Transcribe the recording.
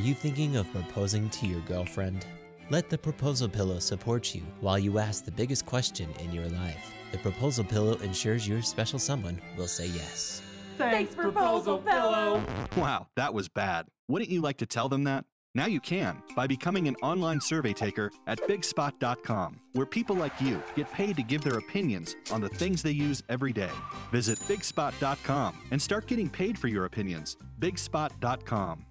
you thinking of proposing to your girlfriend? Let the Proposal Pillow support you while you ask the biggest question in your life. The Proposal Pillow ensures your special someone will say yes. Thanks, Proposal Pillow! Wow, that was bad. Wouldn't you like to tell them that? Now you can by becoming an online survey taker at bigspot.com, where people like you get paid to give their opinions on the things they use every day. Visit bigspot.com and start getting paid for your opinions. bigspot.com.